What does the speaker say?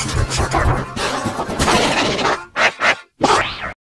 Shut up.